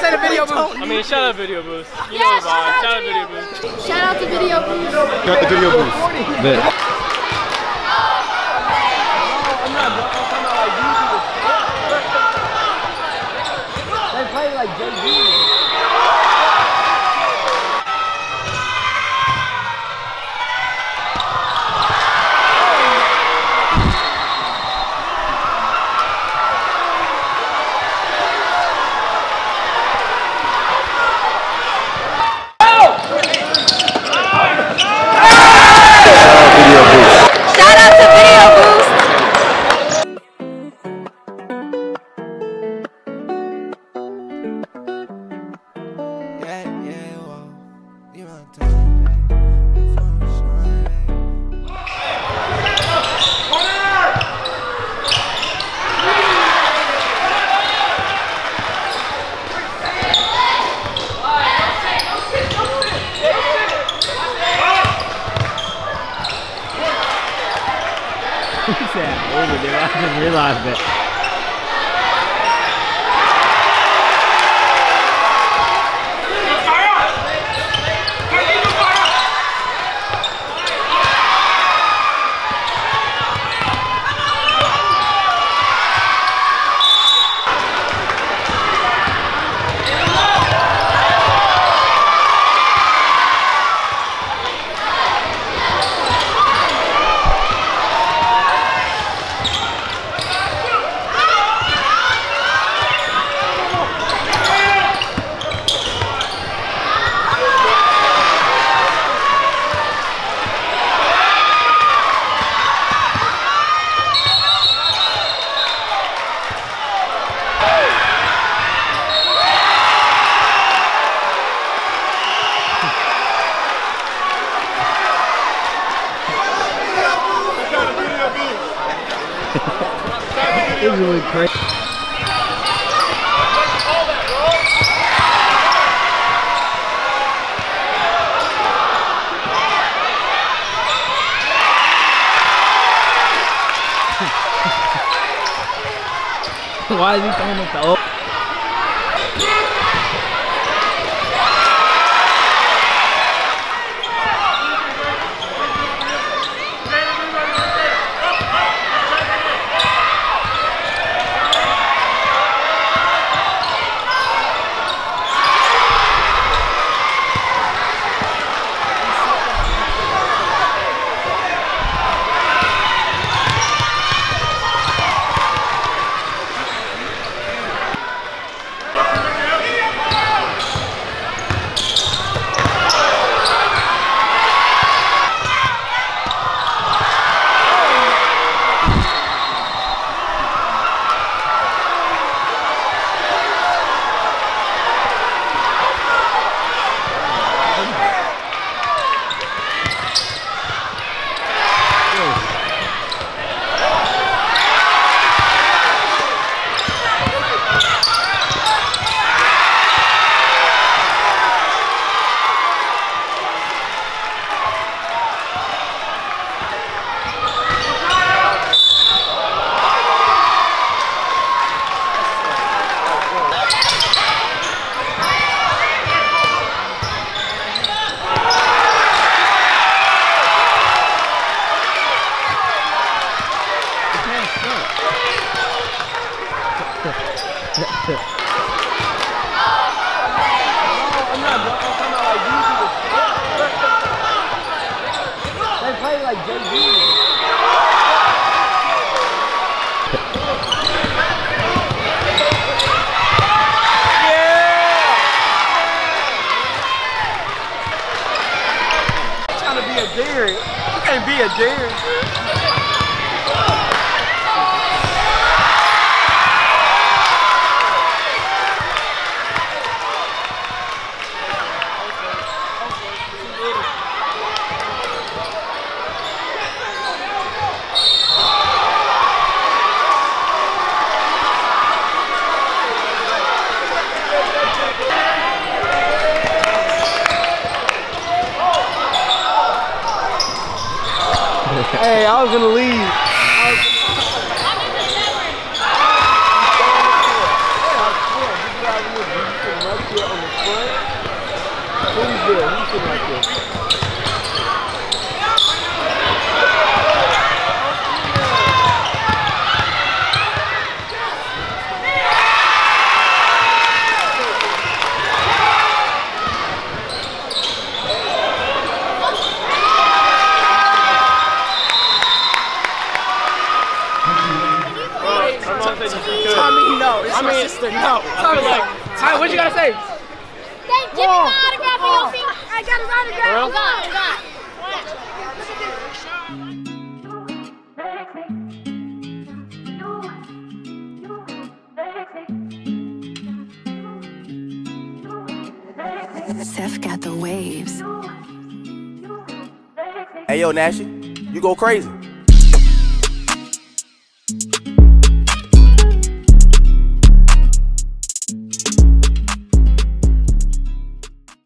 gotta say Video Boost. I mean, shout out Video Boost. You know the vibe. Shout out Video Boost. Shout out to Video Boost. Got the Video Boost. Said over there. I just realized that. This is really crazy. Why is he throwing the They play like JV. Be a deer. You can't be a deer. Hey, I was gonna leave. It's I my no. I feel like All right, what you gotta say? Hey, give me my autograph on your feet. I got his autograph. Well? God, God. Seth got the waves. Hey yo, Nashy, you go crazy.